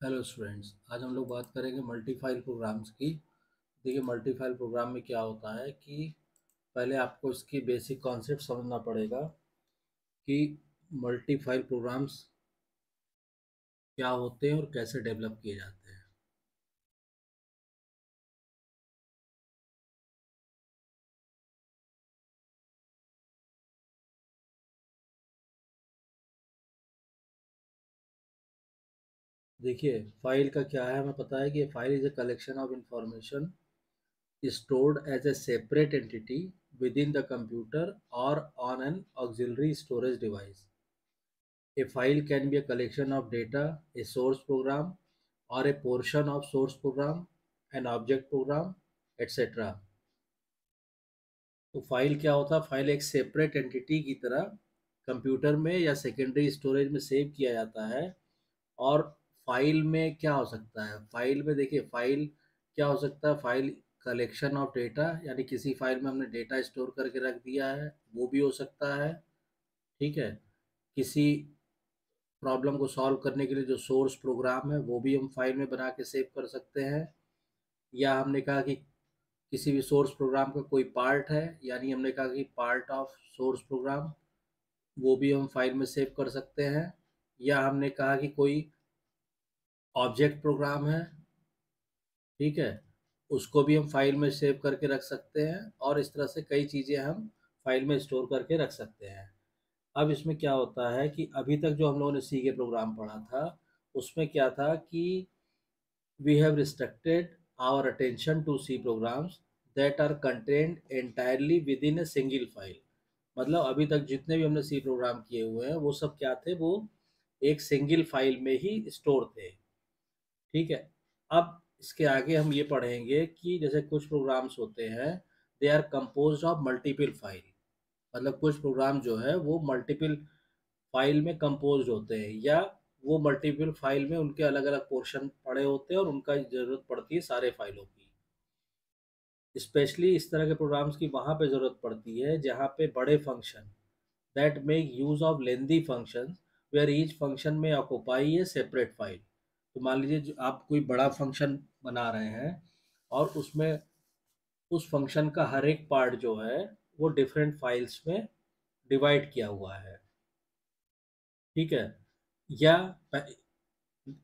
Hello students आज हम लोग बात करेंगे मल्टीफाइल प्रोग्राम्स की। देखिए मल्टीफाइल प्रोग्राम में क्या होता है कि पहले आपको इसकी बेसिक कॉन्सेप्ट समझना पड़ेगा कि मल्टीफाइल प्रोग्राम्स क्या होते हैं और कैसे डेवलप किए जाते हैं। देखिए फ़ाइल का क्या है? हमें पता है कि file is a collection of information stored as a separate entity within the computer और on an auxiliary storage device a file can be a collection of data a source program और a portion of source program an object program etcetera तो file क्या होता? है file एक separate entity की तरह computer में या सेकेंडरी स्टोरेज में सेव किया जाता है और फ़ाइल में क्या हो सकता है? फ़ाइल में देखिए, फ़ाइल क्या हो सकता है? फ़ाइल कलेक्शन ऑफ़ डेटा, यानी किसी फ़ाइल में हमने डेटा स्टोर करके रख दिया है, वो भी हो सकता है, ठीक है? किसी प्रॉब्लम को सॉल्व करने के लिए जो सोर्स प्रोग्राम है, वो भी हम फ़ाइल में बना के सेव कर सकते हैं। या हमने कहा कि किसी भी सोर्स प्रोग्राम का कोई पार्ट है, यानी हमने कहा कि पार्ट ऑफ़ सोर्स प्रोग्राम, वो भी हम फ़ाइल में सेव कर सकते हैं। या हमने कहा कि कोई ऑब्जेक्ट प्रोग्राम है, ठीक है? उसको भी हम फ़ाइल में सेव करके रख सकते हैं और इस तरह से कई चीज़ें हम फ़ाइल में स्टोर करके रख सकते हैं। अब इसमें क्या होता है कि अभी तक जो हम लोगों ने सी के प्रोग्राम पढ़ा था, उसमें क्या था कि we have restricted our attention to C programs that are content entirely within a single file मतलब अभी तक जितने भी हमने सी प्रोग्राम किए हुए हैं, वो सब क्या थे? वो एक सिंगल फ़ाइल में ही स्टोर थे। ठीक है? अब इसके आगे हम ये पढ़ेंगे कि जैसे कुछ प्रोग्राम्स होते हैं they are compose of multiple file मतलब कुछ प्रोग्राम जो है, वो मल्टीपल फ़ाइल में कंपोज होते हैं, या वो मल्टीपल फ़ाइल में उनके अलग अलग पोर्शन पड़े होते हैं और उनका ज़रूरत पड़ती है सारे फाइलों की. स्पेशली इस तरह के प्रोग्राम्स की वहाँ पे ज़रूरत पड़ती है, जहाँ पे बड़े function that make use of lengthy function where each function may occupy a separate file तो मान लीजिए आप कोई बड़ा फ़ंक्शन बना रहे हैं और उसमें उस फ़ंक्शन का हर एक पार्ट जो है, वो डिफरेंट फाइल्स में डिवाइड किया हुआ है। ठीक है? या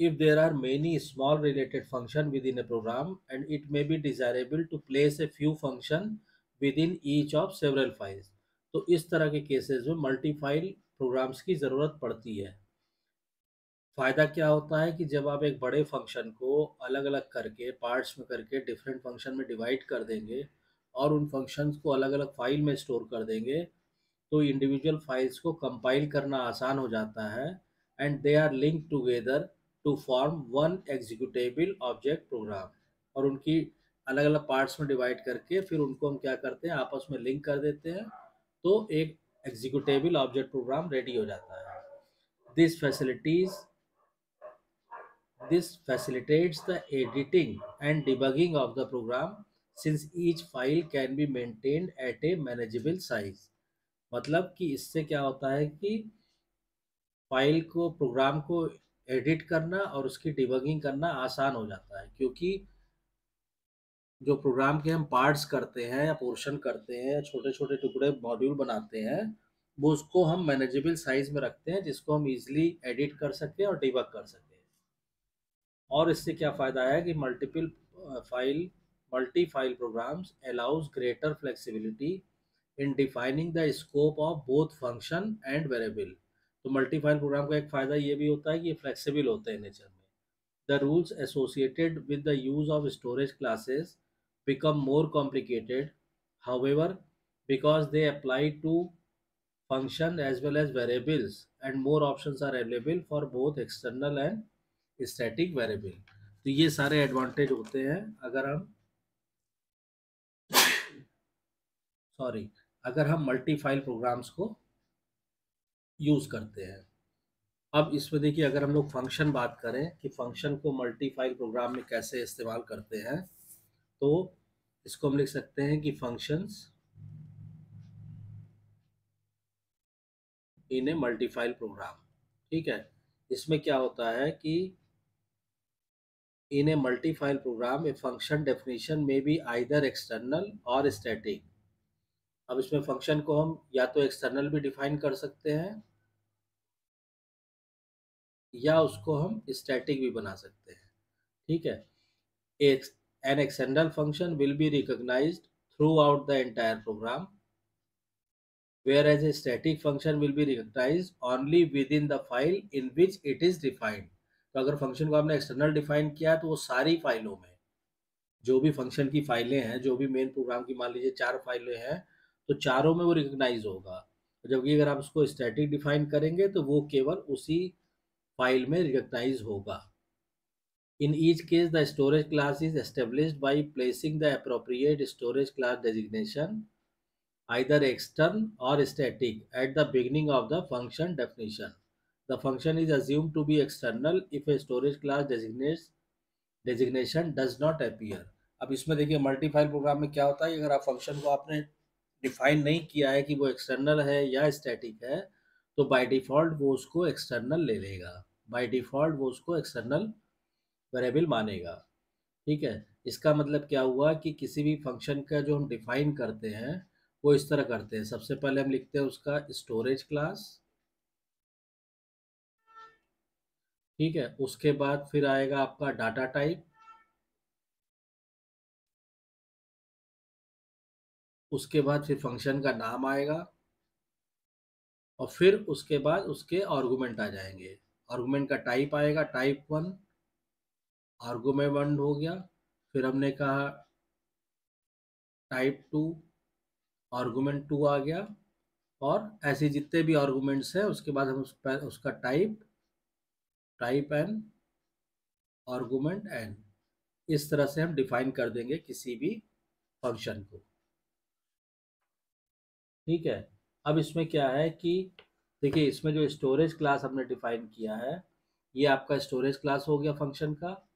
if there are many small related function within a program and it may be desirable to place a few function within each of several files तो इस तरह के केसेस में मल्टी फ़ाइल प्रोग्राम्स की ज़रूरत पड़ती है। फ़ायदा क्या होता है कि जब आप एक बड़े फ़ंक्शन को अलग अलग करके पार्ट्स में करके डिफरेंट फ़ंक्शन में डिवाइड कर देंगे और उन फ़ंक्शंस को अलग अलग फ़ाइल में स्टोर कर देंगे तो इंडिविजुअल फाइल्स को कंपाइल करना आसान हो जाता है and they are link together to form one executable object program और उनकी अलग अलग पार्ट्स में डिवाइड करके फिर उनको हम क्या करते हैं, आपस में लिंक कर देते हैं तो एक एग्जीक्यूटेबल ऑब्जेक्ट प्रोग्राम रेडी हो जाता है। This facilities This facilitates the editing and debugging of the program since each file can be maintained at a manageable size. मतलब कि इससे क्या होता है कि फ़ाइल को प्रोग्राम को एडिट करना और उसकी डिबगिंग करना आसान हो जाता है क्योंकि जो प्रोग्राम के हम पार्ट्स करते हैं या पोर्शन करते हैं छोटे छोटे टुकड़े मॉड्यूल बनाते हैं, वो उसको हम मैनेजेबल साइज़ में रखते हैं जिसको हम इजीली एडिट कर सकें और डिबग कर सकें और इससे क्या फ़ायदा है कि multiple file multi file programs allows greater flexibility in defining the scope of both function and variable तो मल्टी फ़ाइल प्रोग्राम का एक फ़ायदा ये भी होता है कि ये फ्लेक्सिबल होते हैं नेचर में। The rules associated with the use of storage classes become more complicated. However, because they apply to function as well as variables and more options are available for both external and static variable तो ये सारे advantage होते हैं अगर हम sorry अगर हम multi file programs को यूज़ करते हैं। अब इसमें देखिए, अगर हम लोग फ़ंक्शन बात करें कि फ़ंक्शन को मल्टी फ़ाइल प्रोग्राम में कैसे इस्तेमाल करते हैं तो इसको हम लिख सकते हैं कि फ़ंक्शंस इन ए मल्टीफाइल प्रोग्राम ठीक है? इसमें क्या होता है कि in a multi-file program a function definition may be either external or static अब इसमें फ़ंक्शन को हम या तो एक्सटर्नल भी डिफाइन कर सकते हैं या उसको हम स्टैटिक भी बना सकते हैं ठीक है एक an external function will be recognized throughout the entire program whereas a static function will be recognized only within the file in which it is defined तो अगर फ़ंक्शन को आपने एक्सटर्नल डिफाइन किया है तो वो सारी फाइलों में, जो भी फ़ंक्शन की फाइलें हैं, जो भी मेन प्रोग्राम की मान लीजिए चार फाइलें हैं तो चारों में वो रिकग्नाइज होगा। जबकि अगर आप उसको स्टैटिक डिफाइन करेंगे तो वो केवल उसी फ़ाइल में रिकग्नाइज होगा। In each case the storage class is establish by placing the appropriate storage class designation either extern or static at the beginning of the function definition The function is assumed to be external if a storage class designates, designation does not appear. अब इसमें देखिए मल्टीफाइल programme में क्या होता है? अगर आप function को आपने डिफाइन नहीं किया है कि वो एक्सटर्नल है या स्टैटिक है तो बाय डिफ़ॉल्ट वो उसको एक्सटर्नल ले लेगा। बाय डिफ़ॉल्ट वो उसको एक्सटर्नल वेरिएबल मानेगा। ठीक है? इसका मतलब क्या हुआ कि किसी भी फ़ंक्शन का जो हम डिफाइन करते हैं, वो इस तरह करते हैं। सबसे पहले हम लिखते हैं उसका स्टोरेज क्लास ठीक है? उसके बाद फिर आएगा आपका डाटा टाइप उसके बाद फिर फ़ंक्शन का नाम आएगा। और फिर उसके बाद उसके आर्गूमेंट आ जाएँगे। आर्गूमेंट का टाइप आएगा टाइप वन आर्गूमेंट वन हो गया। फिर हमने कहा टाइप टू आर्गूमेंट टू आ गया। और ऐसे जितने भी आर्गूमेंट्स हैं, उसके बाद हम उसका type type N argument N इस तरह से हम डिफाइन कर देंगे किसी भी फ़ंक्शन को। ठीक है? अब इसमें क्या है कि देखिए, इसमें जो स्टोरेज क्लास हमने डिफाइन किया है, ये आपका स्टोरेज क्लास हो गया फ़ंक्शन का।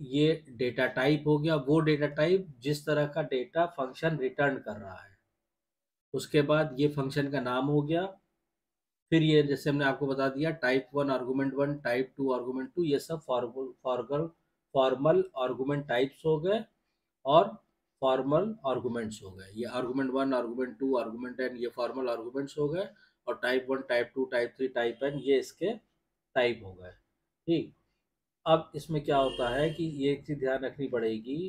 ये डेटा टाइप हो गया। वो डेटा टाइप जिस तरह का डेटा फ़ंक्शन रिटर्न कर रहा है। उसके बाद ये फ़ंक्शन का नाम हो गया। फिर ये जैसे हमने आपको बता दिया type one argument one type two argument two ये सब फॉर्मल फॉर्मल आर्गूमेंट टाइप्स हो गए और फॉर्मल आर्गूमेंट्स हो गए। ये argument one argument two argument N ये फॉर्मल आर्गूमेंट्स हो गए और type one type two type three type N ये इसके टाइप हो गए। ठीक? अब इसमें क्या होता है कि ये एक चीज़ ध्यान रखनी पड़ेगी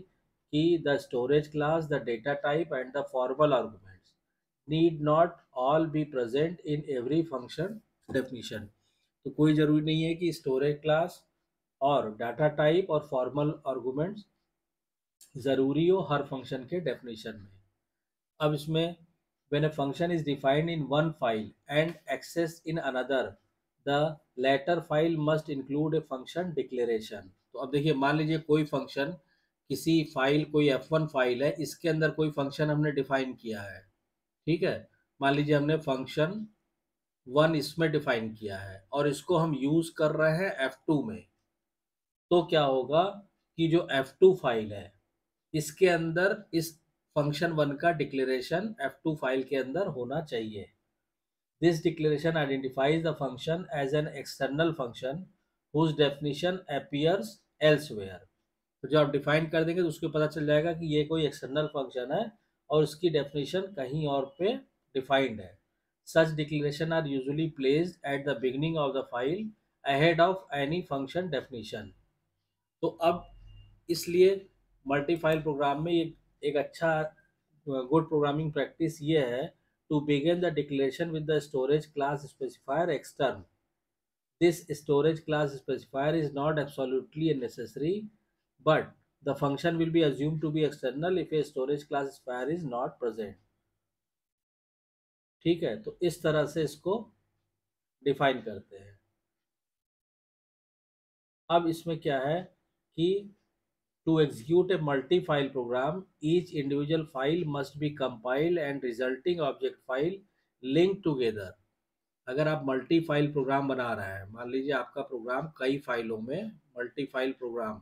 कि the storage class the data type and the formal arguments need not all be present in every function definition तो कोई ज़रूरी नहीं है कि स्टोरेज क्लास और डाटा टाइप और फॉर्मल आर्गूमेंट्स ज़रूरी हो हर फ़ंक्शन के डेफिनेशन में। अब इसमें when a function is defined in one file and accessed in another, the latter file must include a function declaration तो अब देखिए, मान लीजिए कोई फ़ंक्शन किसी फ़ाइल कोई f1 फ़ाइल है, इसके अंदर कोई फ़ंक्शन हमने डिफाइन किया है। ठीक है? मान लीजिए हमने फ़ंक्शन वन इसमें डिफाइन किया है और इसको हम यूज़ कर रहे हैं एफ़ टू में तो क्या होगा कि जो एफ़ टू फ़ाइल है, इसके अंदर इस फ़ंक्शन वन का डिक्लेरेशन एफ़ टू फ़ाइल के अंदर होना चाहिए। This declaration identifies the function as an external function whose definition appears elsewhere तो जब आप डिफाइन कर देंगे तो उसको पता चल जाएगा कि ये कोई एक्सटर्नल फ़ंक्शन है और उसकी डेफिनेशन कहीं और पे डिफाइंड है। Such declaration are usually placed at the beginning of the file ahead of any function definition तो अब इसलिए मल्टी फ़ाइल प्रोग्राम में एक एक अच्छा गुड प्रोग्रामिंग प्रैक्टिस ये है to begin the declaration with the storage class specifier extern this storage class specifier is not absolutely necessary but the function will be assumed to be external if a storage class sphere is not present. ठीक है? तो इस तरह से इसको define करते हैं। अब इसमें क्या है कि to execute a multi file program each individual file must be compile and resulting object file link together अगर आप मल्टी फ़ाइल प्रोग्राम बना रहे हैं, मान लीजिए आपका प्रोग्राम कई फाइलों में मल्टी फ़ाइल प्रोग्राम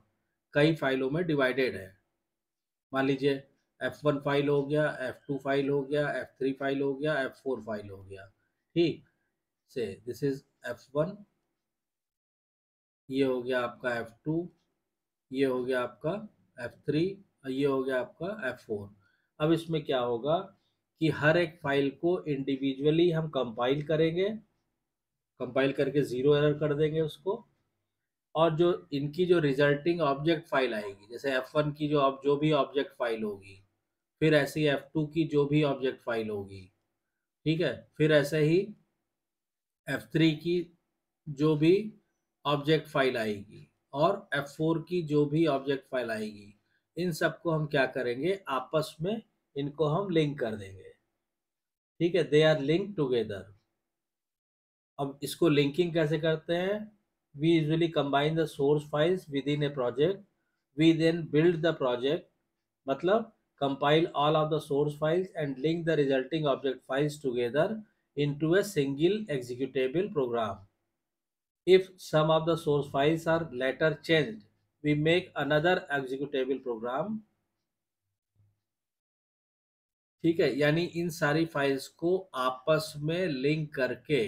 कई फाइलों में डिवाइडेड है। मान लीजिए एफ़ वन फ़ाइल हो गया एफ़ टू फ़ाइल हो गया एफ़ थ्री फ़ाइल हो गया एफ़ फोर फ़ाइल हो गया। ठीक? से दिस इज़ एफ़ वन ये हो गया आपका एफ़ टू ये हो गया आपका F3 ये हो गया आपका एफ़ फोर अब इसमें क्या होगा कि हर एक फ़ाइल को इंडिविजुअली हम कंपाइल करेंगे कंपाइल करके ज़ीरो एरर कर देंगे उसको। और जो इनकी जो रिजल्टिंग ऑब्जेक्ट फ़ाइल आएगी, जैसे एफ़ वन की जो जो भी ऑब्जेक्ट फ़ाइल होगी, फिर ऐसे ही एफ़ टू की जो भी ऑब्जेक्ट फ़ाइल होगी, ठीक है? फिर ऐसे ही एफ़ थ्री की जो भी ऑब्जेक्ट फ़ाइल आएगी और एफ़ फोर की जो भी ऑब्जेक्ट फ़ाइल आएगी, इन सबको हम क्या करेंगे? आपस में इनको हम लिंक कर देंगे। ठीक है? दे आर लिंक टुगेदर अब इसको लिंकिंग कैसे करते हैं? Usually combine the source files with in a project we then build the project मतलब compile all of the source files and link the resulting object files together into a single executable program. If some of the source files are later changed, we make another executable program. ठीक है यानी इन सारी files को आपस में link करके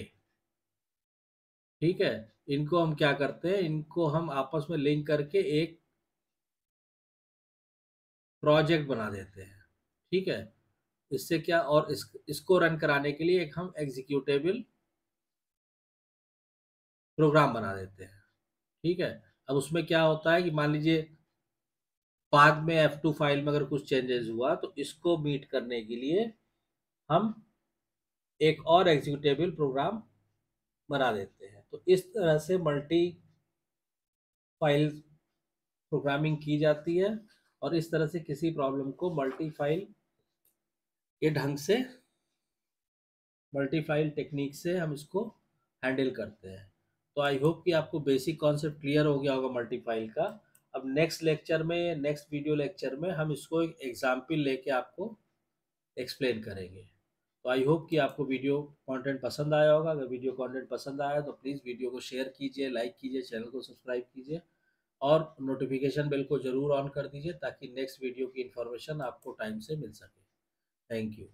ठीक है इनको हम क्या करते हैं? इनको हम आपस में लिंक करके एक प्रोजेक्ट बना देते हैं। ठीक है? इससे क्या और इस, इसको रन कराने के लिए एक हम एग्जीक्यूटेबल प्रोग्राम बना देते हैं। ठीक है? अब उसमें क्या होता है कि मान लीजिए बाद में F2 फ़ाइल में अगर कुछ चेंजेस हुआ तो इसको मीट करने के लिए हम एक और एग्जीक्यूटेबल प्रोग्राम बना देते हैं। तो इस तरह से मल्टी फ़ाइल प्रोग्रामिंग की जाती है और इस तरह से किसी प्रॉब्लम को मल्टी फ़ाइल के ढंग से मल्टी फ़ाइल टेक्निक से हम इसको हैंडल करते हैं। तो आई होप कि आपको बेसिक कॉन्सेप्ट क्लियर हो गया होगा मल्टी फ़ाइल का। अब नेक्स्ट लेक्चर में नेक्स्ट वीडियो लेक्चर में हम इसको एक एग्ज़ाम्पल लेके आपको एक्सप्लेन करेंगे। तो आई होप कि आपको वीडियो कंटेंट पसंद आया होगा। अगर वीडियो कंटेंट पसंद आया तो प्लीज़ वीडियो को शेयर कीजिए लाइक कीजिए चैनल को सब्सक्राइब कीजिए और नोटिफिकेशन बिल को ज़रूर ऑन कर दीजिए ताकि नेक्स्ट वीडियो की इन्फॉर्मेशन आपको टाइम से मिल सके। Thank you